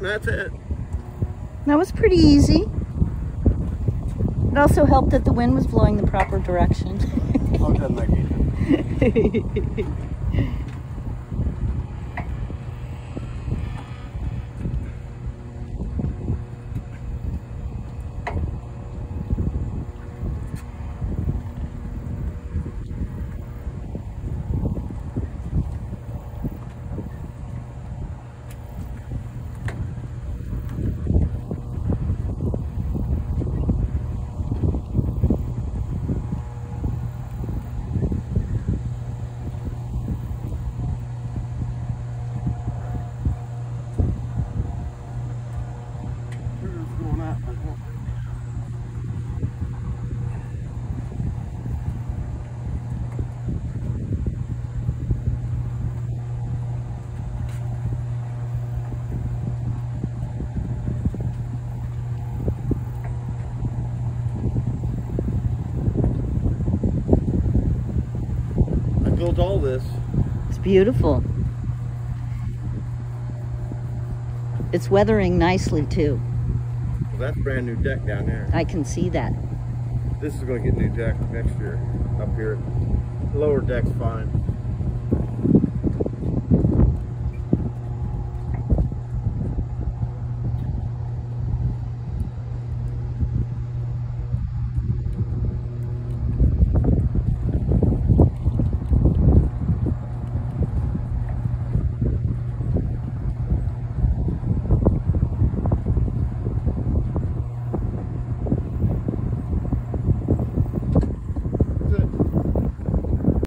that's it. That was pretty easy. It also helped that the wind was blowing the proper direction. All this. It's beautiful. It's weathering nicely too. Well, that's brand new deck down there. I can see that. This is going to get new deck next year up here. Lower deck's fine.